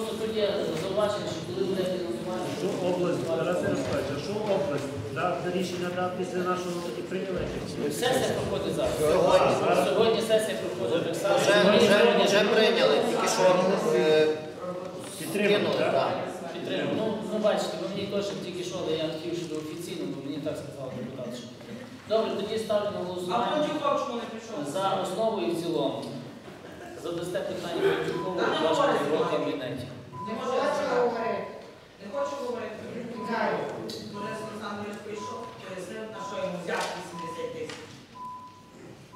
просто тут є зауваження, що коли буде фінансування, Що область, Тарас Ярославович, а що область? Дати рішення дати після нашого і прийняли? Сесія проходить зараз. Сьогодні. Сьогодні сесія проходить так само. Вже, вже, вже прийняли, тільки що е, Підтримали, кинули, так? так. Ну, ну бачите, ви мені теж тільки що, але я хотів, щоб офіційно, бо мені так сказав депутат. що- Добре, тоді ставлю на А голосування Панчуков чому не прийшов? за основу і в цілому. Задасте питання Панчукову Та не говорить, його кабінеті. Не може говорити. Не хочу говорити. Борис Олександрович прийшов, пояснив, на що йому взяти 80 тисяч.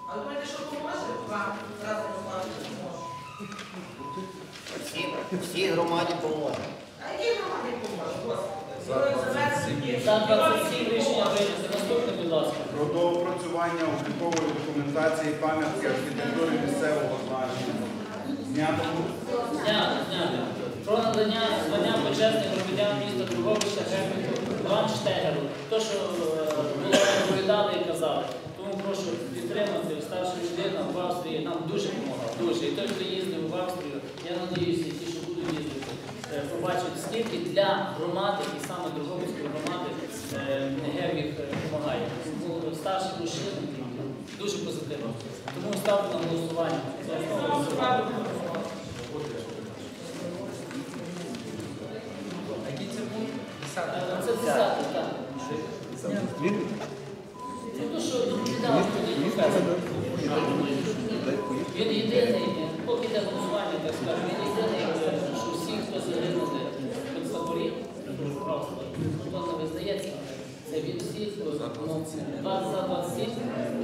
Але думаєте, що поможе вам? разом Ярославович не може. Всі, всій громаді поможе. А які господи? За 27. завершите. За 27 рішення прийнято. Наступне, будь ласка. Про доопрацювання облікової документації пам'ятки архітектури місцевого значення. Знято. Про надання звання почесних громадян міста Другобича Герміку Іван Штегеру. То, що е, було розповідали і казали. Тому прошу підтримати. Старша людина в Австрії нам дуже допомагав. Дуже. І той, хто їздив в Австрію, я надіюся, ті, що будуть їздити, е, побачать, скільки для громади і громади е, е, допомагає. Тому старший мужчина дуже позитивно. Тому ставлю на голосування. За основу. Це десятий, так. Це то, що доповідав професор. Він єдиний, поки йде голосування, так скажемо, ну, 20 за 27,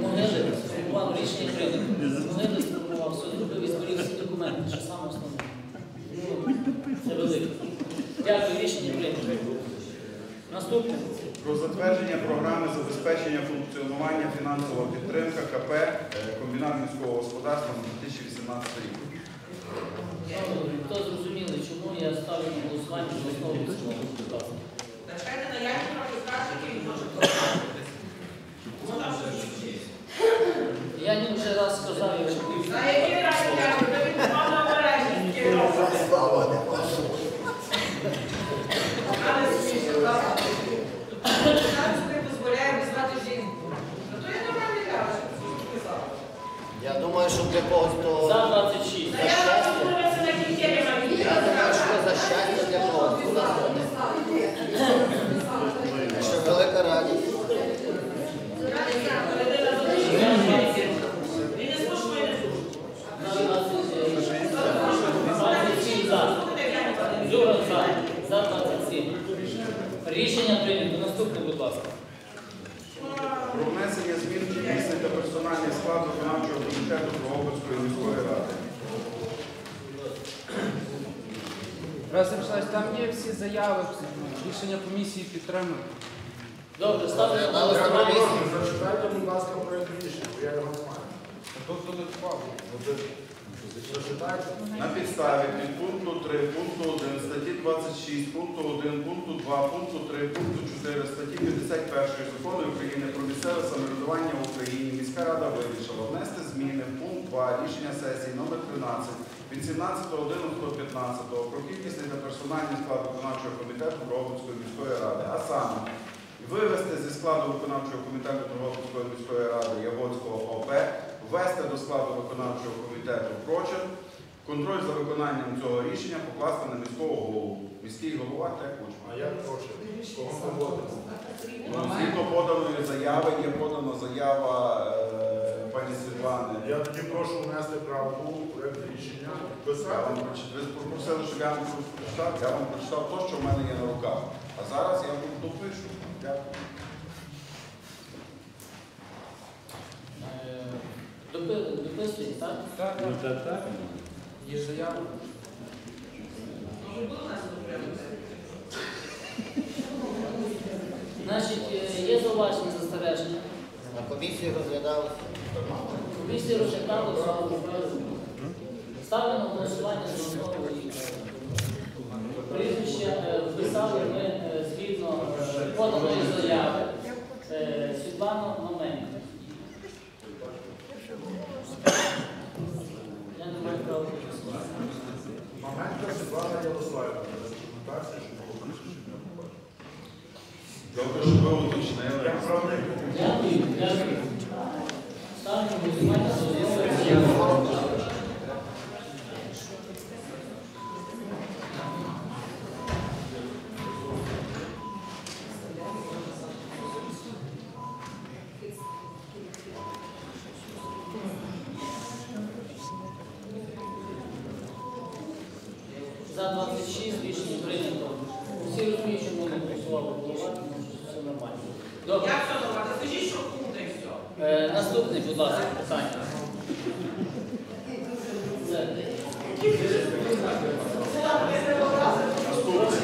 могили сформував рішення прийнято. Могили сформував, все зробив і зберіг всі документи, що саме основне. Це велике. Дякую, рішення прийнято. Наступне. про затвердження програми забезпечення функціонування фінансова підтримка КП комбінат міського господарства на 2018 рік. Хто зрозуміли, чому я ставлю голосування за основу. Та чекайте, на я трохи скажу, який програти. Ну там щось є. Я не вже раз сказав, я вже На який раз я то він мав на мережі, який робить. Але смішно, так? Зараз ми дозволяємо знати жінку. Ну то я нормальний кажу, що сказав. Я думаю, що для когось то за 26. Та я зараз подивився на кінтєрі, на кінтєрі. я думаю, що за щастя для когось. Ну, на то не. Що велика радість. Він не слушає, не слушає. За 27 за. Юра за. За 27. Рішення прийнято. Наступне, будь ласка. Про внесення змін в числі та персональний склад виконавчого комітету Дрогобицької міської ради. Раз Ярославович, там є всі заяви, рішення комісії підтримують. Добре, ставлю на голосування. Зачитайте, будь ласка, проект рішення, бо я його не маю. Додатково. Зачитайте. На підставі підпункту 3, пункту 1, статті 26, пункту 1, пункту 2, пункту 3, пункту 4, статті 51 Закону України про місцеве самоврядування в Україні міська рада вирішила внести зміни в пункт 2 рішення сесії номер 13 від 17.11.15 про кількісний та персональний склад виконавчого комітету Дрогобицької міської ради, а саме вивести зі складу виконавчого комітету Дрогобицької міської ради Яворського ОП, ввести до складу виконавчого комітету Прочер, контроль за виконанням цього рішення покласти на міського голову. Міський голова те кучма. А як прошу? Кого проводимо? Ну, Згідно поданої заяви, є подана заява е, пані Світлани. Я тоді прошу внести правку у проект рішення, писати. Ви попросили, щоб я вам прочитав, я вам прочитав те, що в мене є на руках. А зараз я вам допишу. Дякую. Допи- так? Так, Ну так. так. Є заява. Значить, е, є зауваження застереження. На комісії розглядалося. Комісія розглядала все Ставлено голосування за основу прізвище е, вписали ми е, згідно е, поданої заяви Світлану Наступне, будь ласка, питання. Це. Наступне.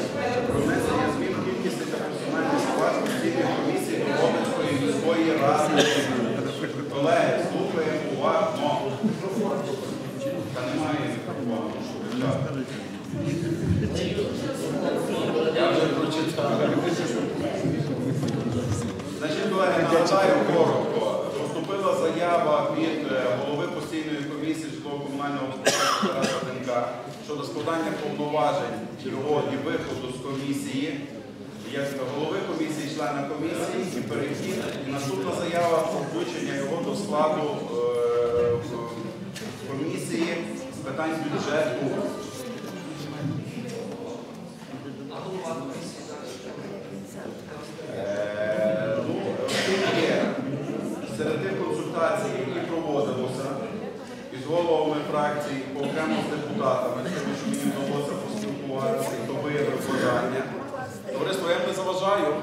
Про внесення змін кількості та персональних склад постійної комісії Дрогобицької міської ради. Колеги, слухаємо уважно. Та немає мікрофону, що кричати. Я вже прочитав. Значить, колеги, нагадаю коротко. Поступила заява від е, голови постійної комісії житлово-комунального Тараса щодо складання повноважень його і виходу з комісії, як голови комісії, члена комісії і перехід. Наступна заява про включення його до складу е, комісії з питань бюджету. Е, ну, серед тих консультацій, які проводилися із головами фракцій, окремо з депутатами, тому що мені вдалося поспілкуватися і то виявив бажання. Товариство, я не заважаю.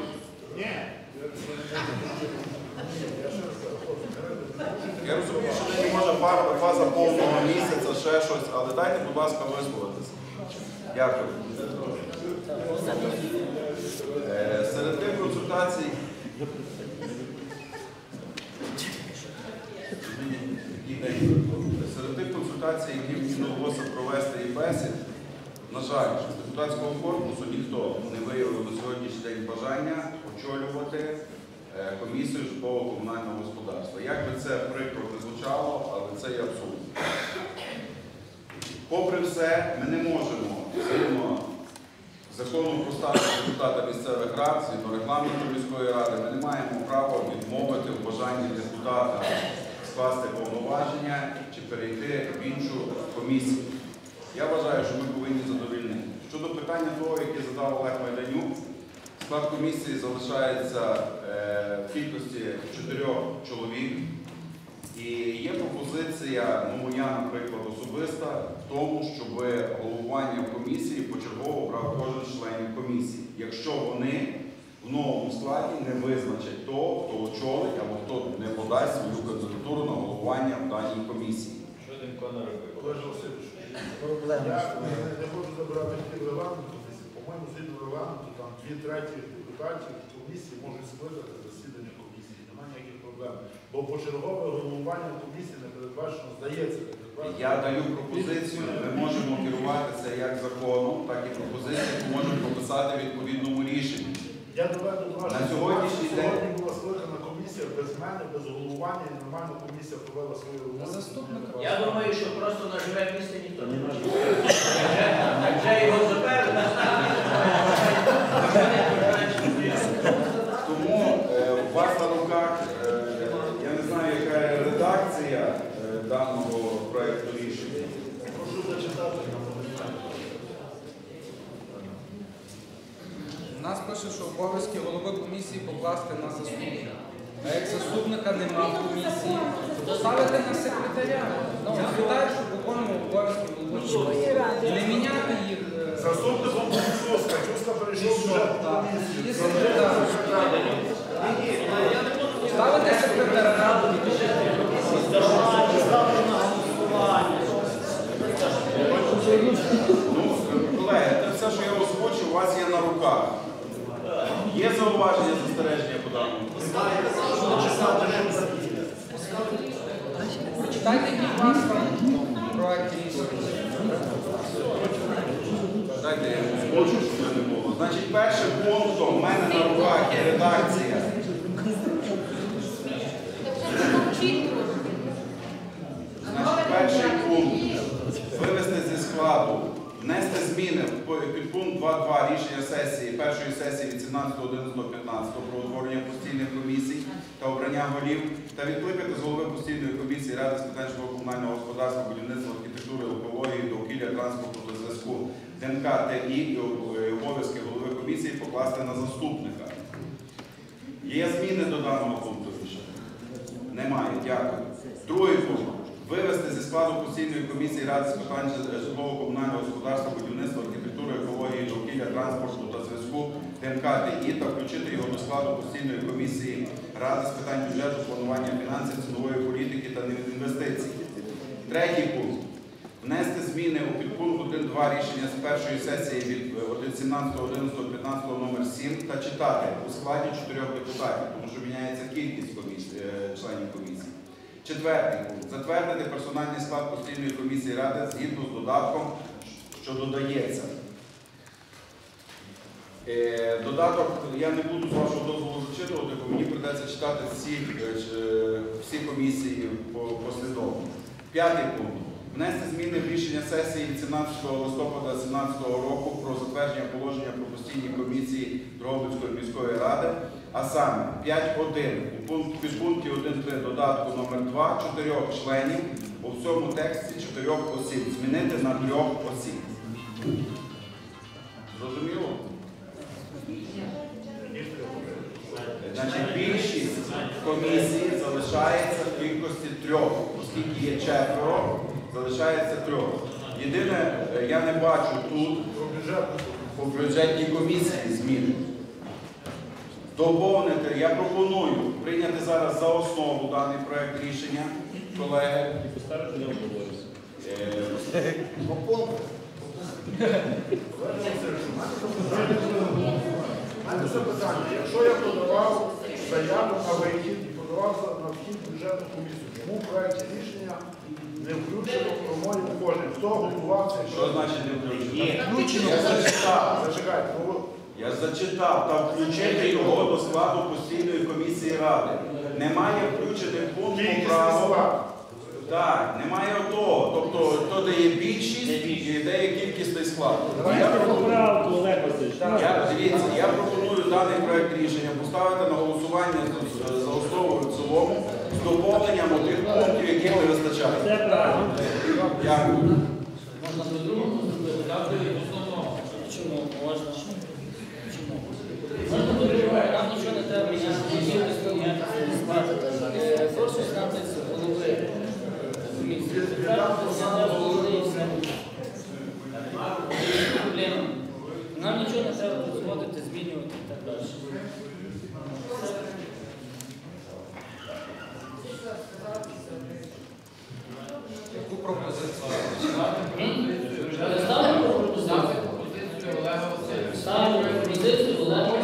Я розумію, що нині може пара- фаза повного місяця, ще щось, але дайте, будь ласка, висловитися. Дякую. Е, Серед тих консультацій. Серед тих які мені вдалося провести і бесід, на жаль, з депутатського корпусу ніхто не виявив на сьогоднішній день бажання очолювати е, комісію житлово-комунального господарства. Як би це прикро не звучало, але це є абсурд. Попри все, ми не можемо згідно закону про статус депутата місцевих рад, згідно регламенту міської ради, ми не маємо права відмовити в бажанні депутата скласти повноваження перейти в іншу комісію. Я вважаю, що ми повинні задовільнити. Щодо питання того, яке задав Олег Майданюк, склад комісії залишається е, в кількості чотирьох чоловік. І є пропозиція, ну моя, наприклад, особиста, в тому, щоб головування в комісії почергово брав кожен з членів комісії, якщо вони в новому складі не визначать того, хто очолить або хто не подасть свою кандидатуру на головування в даній комісії. Олеже Васильович, я не, не можу забирати в регламент комісії. По-моєму, згідно регламенту, там дві треті депутатів комісії можуть скликати засідання комісії. Немає ніяких проблем. Бо почергове головування комісії не передбачено, здається, не передбачено. Я даю пропозицію, ми можемо керуватися як законом, так і пропозицію ми можемо прописати в відповідному рішенні. Я доведу до вашого На сьогоднішній день- сьогодні була скликана комісія без мене, без головування, і нормально комісія провела свою роботу. заступника. Я думаю, що просто на живе місце ніхто не може. Так вже його заперли. Тому е, у вас на руках, е, я не знаю, яка є редакція е, даного проекту рішення. Прошу зачитати. У нас пише, що обов'язки голови комісії покласти на заступника. А як заступника нема в комісії, то ставити на секретаря. Ну, секретар, щоб виконував обов'язки голови. Не міняти їх. е, Заступником Чуска. Чуска перейшов вже в так. комісію. І секретар. Ставити на Ну, колеги, це все, що я озвучу, у вас є на руках. Є зауваження, застереження по даному? питанню? Давайте я хочу, що. Значить, першим пунктом в мене на руках є редакція. Значить, перший пункт. Вивести зі складу, внести зміни під пункт 2.2 рішення сесії, першої сесії від 15 про утворення постійних комісій та обрання голів та відкликати з голови постійної комісії Ради з питань житлово комунального господарства, будівництва, архітектури, екології, довкілля, транспорту та зв'язку. ДНК ТІ і обов'язки голови комісії покласти на заступника. Є зміни до даного пункту? Немає, дякую. Другий пункт. Вивести зі складу постійної комісії Ради з питань житлового комунального господарства, будівництва, архітектури, екології, довкілля, транспорту та зв'язку ДНК ТІ та включити його до складу постійної комісії Ради з питань бюджету, планування фінансів, цінової політики та інвестицій. Третій пункт. Внести зміни у підпункт 1.2 рішення з першої сесії від е, 17.11.15 номер 7 та читати у складі чотирьох депутатів, тому що міняється кількість е, членів комісії. Четвертий пункт. Затвердити персональний склад постійної комісії ради згідно з додатком, що додається. Е, Додаток я не буду з вашого дозволу зачитувати, бо мені придеться читати всі, е, е, всі комісії по- послідовно. П'ятий пункт. Внести зміни в рішення сесії 17 листопада 2017 року про затвердження положення про постійні комісії Дрогобицької міської ради, а саме 5.1 у пункт підпункті 1.3 додатку номер 2 чотирьох членів у всьому тексті чотирьох осіб змінити на трьох осіб. Зрозуміло? Значить, більшість комісії залишається в кількості трьох, оскільки є четверо, залишається трьох. Єдине, е, я не бачу тут по бюджетній комісії зміни. Доповнити, я пропоную прийняти зараз за основу даний проект рішення, колеги. Якщо я подавав заяву на вихід і подавав на вхід бюджетну комісію, чому в рішення не включено про мої положення? Хто готував цей Що значить не включено? Включено. Я зачитав. Зачекайте, ну Я зачитав та включити його до складу постійної комісії ради. Немає включених пункту право. Так, немає того. Тобто, то дає більшість і дає кількісний склад. Я пропоную, я, дивіться, я пропоную даний проект рішення поставити на голосування за, основу в цілому доповненням тих пунктів, яких не вистачає. Це правильно. Дякую. Можна по-другому зробити, так? В основному. Чому? Можна. Чому? Можна по-другому, нам нічого не треба міняти. Е, Прошу знати з голови. Нам нічого не треба тут змінювати і так далі. Яку пропозицію? Ставимо пропозицію. Ставимо пропозицію Олега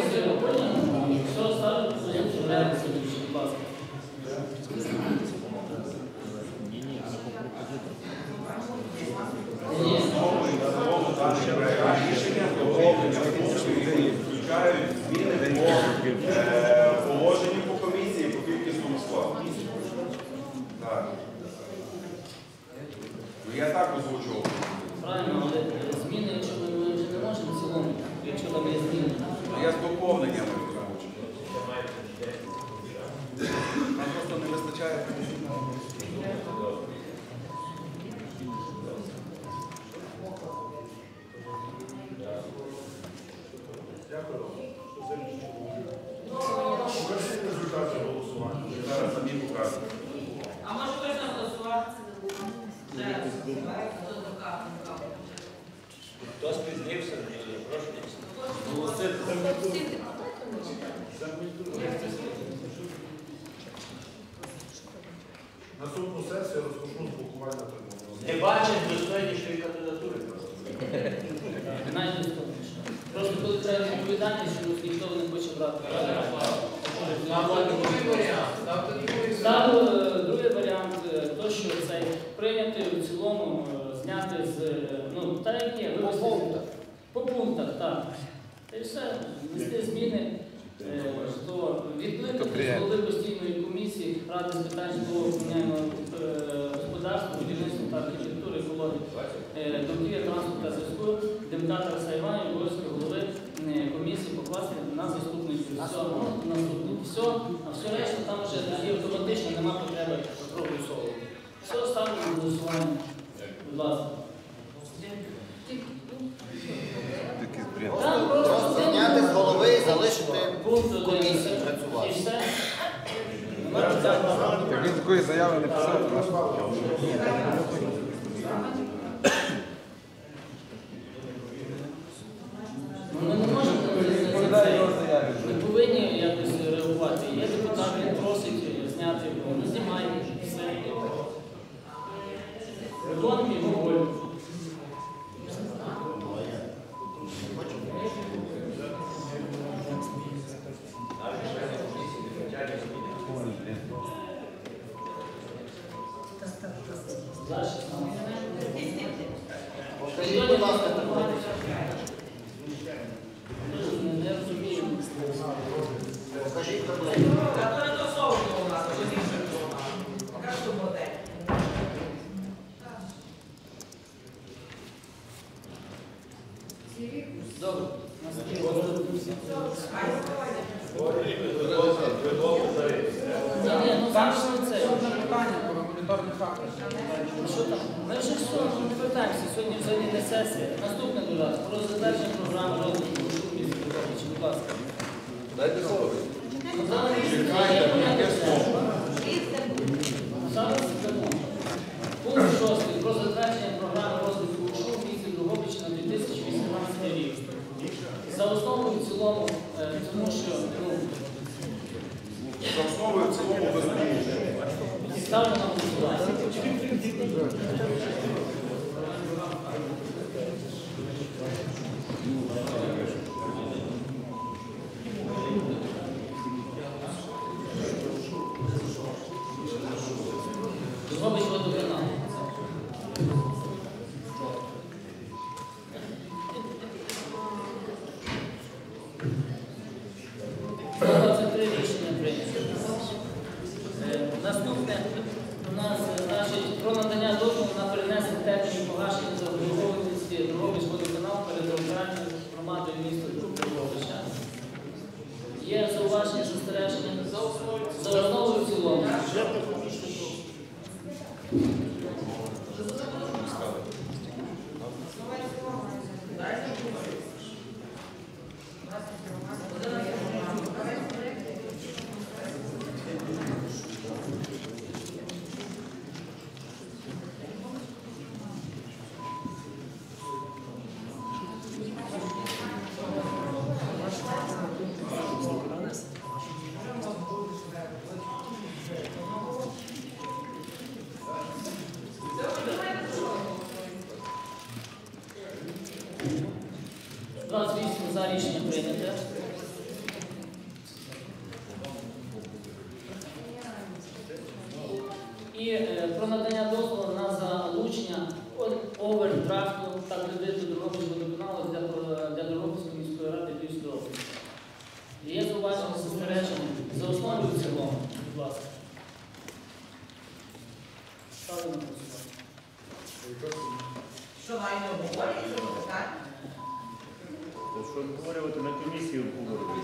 Хто спізнився, прошу. Наступну сесію розпочну з блокування трибуни. Не бачить достойнішої кандидатури просто. Просто коли треба відповідальність, що ніхто не хоче брати. так. Та все, внести зміни е, до відкликати голови постійної комісії ради з питань житлового комунального е, господарства, будівництва та архітектури екології, е, довкілля транспорту зв'язку, депутата Саймана Івановського голови комісії покласти на заступницю. Все, ну, все, а все решта там вже автоматично нема потреби проголосовувати. Все, ставлю голосування. Будь ласка. такої заяви не писати. Скажіть, будь ласка, За основою в цілому без змін. Ставлю на голосування. Ставимо голосування. Що маємо обговорювати питання? Що обговорювати на комісії обговорювати?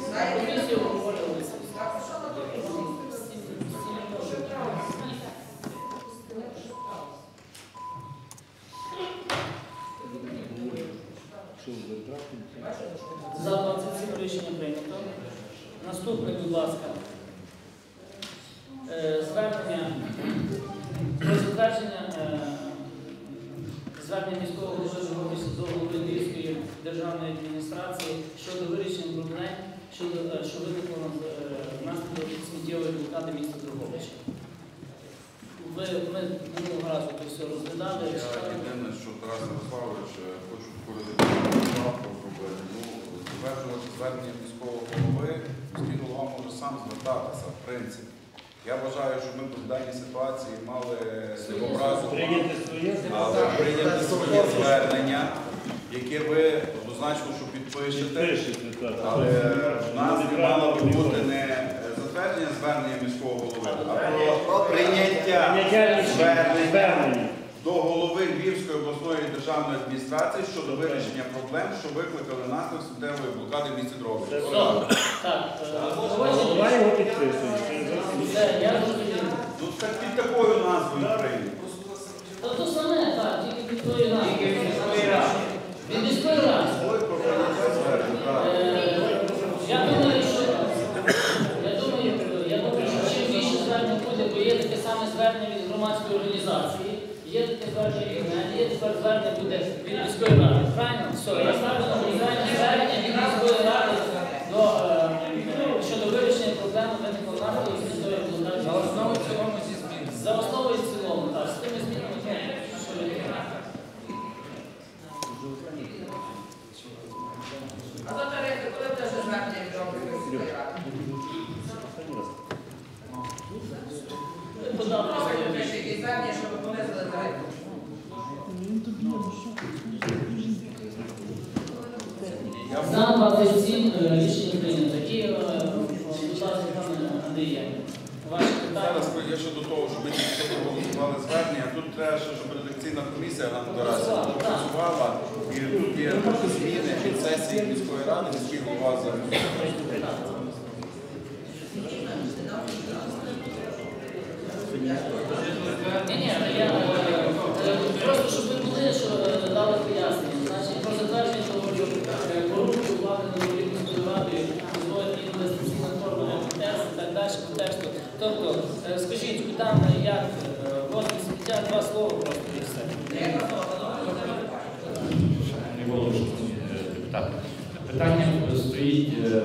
звернення міського голови, міський голова може сам звертатися, в принципі. Я вважаю, що ми в даній ситуації мали образу прийняти своє звернення, яке ви однозначно що підпишете, але в нас не мало би бути не затвердження звернення міського голови, а про прийняття звернення до голови Львівської обласної державної адміністрації щодо вирішення проблем, що викликали наслідок суттєвої блокади в місті Дрогобич. Так, е, Голова його підписує. Все, я зрозумів. Ну так під такою назвою прийняли. Та то саме, так, тільки від тої ради. Тільки від міської ради. Від міської ради. Ой, про так. Е, Я думаю, що я думаю, я думаю, що чим більше звернень буде, бо є таке саме звернення від громадської організації, є таке звернення від є тепер звернення буде від міської ради. Правильно? Все, я ставлю на голосування звернення від міської ради до е, щодо вирішення проблеми виникло наслідку міської блокади. За основу в цілому зі змінами. За основу і в цілому, так, з тими змінами, що є. А За 27 е, рішення прийнято. Е, будь ласка, пане Андрія, питання. Зараз я щодо того, щоб ми проголосували звернення, тут треба, щоб редакційна комісія нам Тарасі працювала. І тут є зміни від сесії міської ради, міський голова зараз. Ні, ні, я е, просто щоб ви були, що е, дали пояснення. Значить, про затвердження договорів е, порушення уваги на договорів міської ради, дозволить інвестиційна форма МТС і так далі по тексту. Тобто, е, скажіть, е, як е, просто сміття, два слова просто і все. Шановні е, депутати. Питання стоїть е,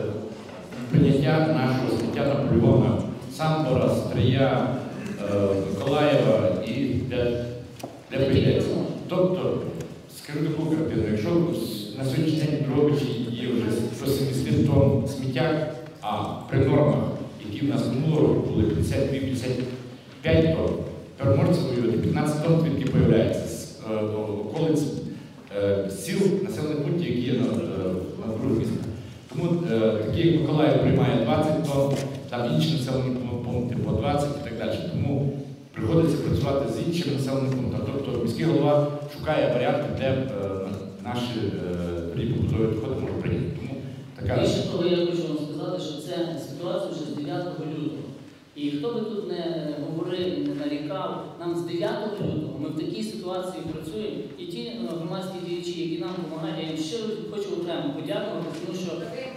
прийняття нашого сміття на полігонах Самбора, Стрия, е, Миколаєва і де, де прийдеться. Тобто, скажу таку картину, якщо на сьогоднішній день в Дрогобичі є вже до 70 тонн сміття, а при нормах, які в нас минулого року були 52-55 тонн, можете уявити, 15 тонн звідки появляється з е, околиць е, сіл, населених пунктів, які є на, е, на. Тому е, такі як Миколаїв приймає 20 тонн, там інші населені пункти по 20 і так далі. Тому приходиться працювати з іншими населеними пунктами. Тобто міський голова шукає варіанти, де наші побутові відходи можуть прийняти. Тому така Більше того, я хочу вам сказати, що це ситуація вже з 9 лютого. І хто би тут не говорив, не нарікав, нам з 9 лютого ми в такій ситуації працюємо. І ті е, громадські діячі, які нам допомагають, я їм щиро хочу окремо подякувати, тому що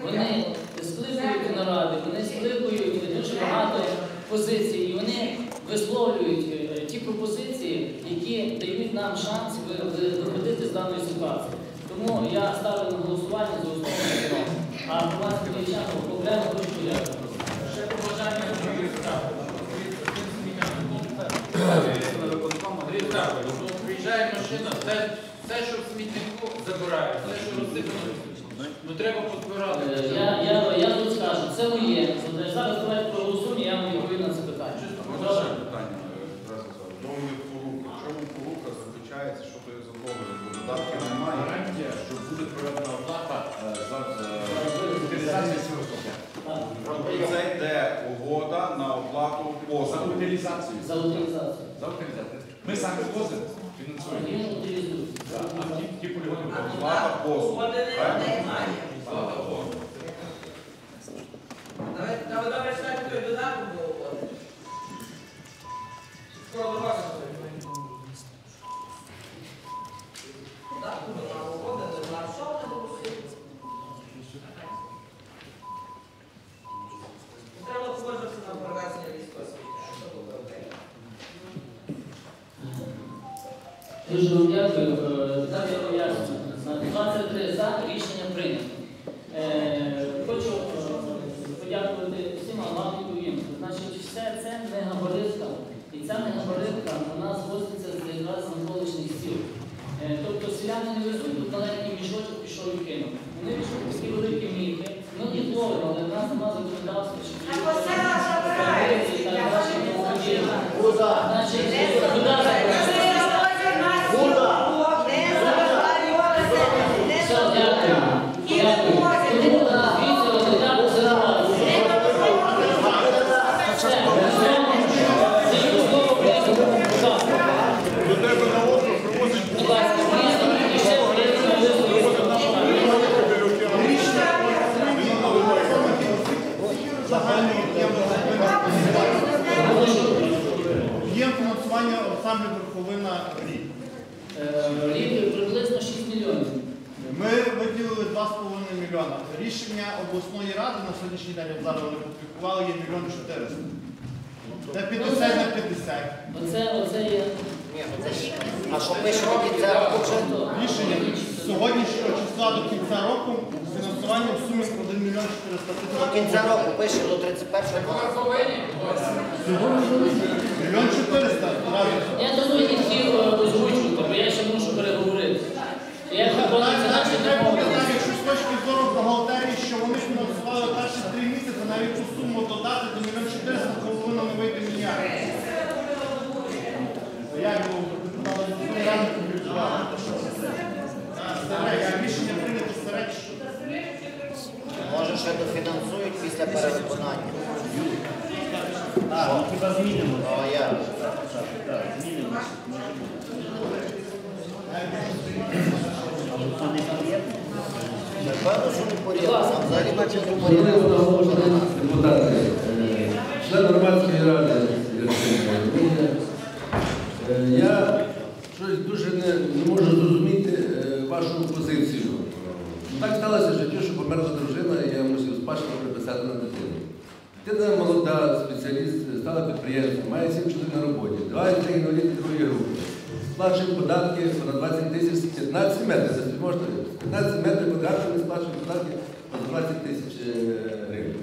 вони скликають наради, вони скликають дуже багато позицій, і вони висловлюють е, ті пропозиції, які дають нам шанс ви- ви- виходити з даної ситуації. Тому я ставлю на голосування за основу. А громадським діячам окремо хочу подякувати. Ще побажання Приїжджає машина, все, все, що в забирає, все, що розсипано. Ну треба позбирати. Е, Я, я, я тут скажу, це моє. Зараз давайте проголосуємо, я вам відповім на це питання. Можна ще питання е, зараз? Договір порука. Чому порука заключається, що то є за договір? Бо додатків немає. гарантія, що буде проведена оплата за утилізацію це йде угода на оплату За послуг. утилізацію. За утилізацію. За утилізацію. Ми самі возимо, фінансуємо. Він утилізує. Ті, полігони Оплата послуг. Та ви добре читайте той додаток до угоди. Скоро до вас. Так, нема угоди, нема. Що вони допустили? Треба погоджуватися на проведення було окей. Дуже вам дякую. Е, Так я пояснюю. На 23 за рішення прийнято. Е, Хочу е, подякувати всім вам відповім. Значить, все це не габаритка. І ця не габаритка вона звозиться з якраз з навколишніх сіл. Е, Тобто селяни не везуть тут маленький мішочок пішов і кинув. Вони везуть такі великі міхи. Ми їх ловимо, але в нас немає законодавства, що А по селах забирають сміття, що не можна. Значить, куди забирають? Куда? Не забивай Все, дякую. Дякую. ансамблю Верховина рік. Е, Рік приблизно 6 мільйонів. Ми виділили 2,5 мільйона. Рішення обласної ради на сьогоднішній день от зараз вони публікували є мільйон 400. Це 50 на 50. Оце, оце є. Ні, ну це ж. А що пише до кінця року? вже? Рішення з сьогоднішнього числа до кінця року фінансування в сумі 1 мільйон 400 До тисяч. кінця року пише до 31 Мільйон 400 разом. Я тому і не хотів е, озвучувати, бо я ще мушу переговорити. Як виконуються наші домовленості. Якщо з точки зору бухгалтерії, що вони фінансували перші три місяці, навіть ту суму додати до мільйон 400, то повинно не вийти мільярд. Як було депутати Верховної Ради публікували? То що? А, Старе, як рішення прийнято старе, що Може ще дофінансують після перевиконання. Так, ну хіба змінимо. Ну, а як? Так, змінимо. Але це не порядно. Напевно, що не член громадської ради я щось дуже не, не можу зрозуміти е, вашу позицію. Так сталося в житті, що померла дружина, і я мусив спадщину приписати на дитину. Дитина молода, спеціаліст, стала підприємцем, має 7 чоловік на роботі, два інваліди другої групи. Сплачує податки понад 20 тисяч, 15 метрів, можна, 15 метрів квадратних ми сплачуємо податки понад 20 тисяч е, гривень.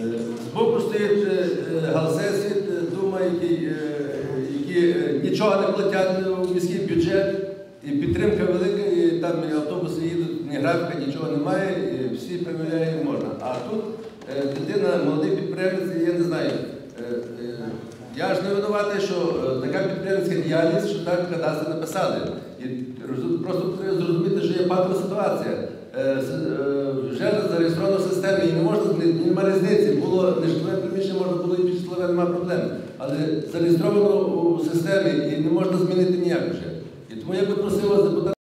Е, Збоку стоїть е, Галсесвіт, дума, які, нічого не платять у міський бюджет, і підтримка велика, і там автобуси їдуть, ні графіка, нічого немає, і всі приміряють можна. А тут дитина, молодий підприємець, я не знаю. Я ж не винуватий, що така підприємницька діяльність, що так кадастр написали. І просто треба зрозуміти, що є патова ситуація. Е, е, Вже зареєстровано в системі і не можна немає різниці. Було нежитлове приміщення, можна було і житлове, немає проблем. Але зареєстровано у системі і не можна змінити ніяк вже. І тому я би просив вас, депутат.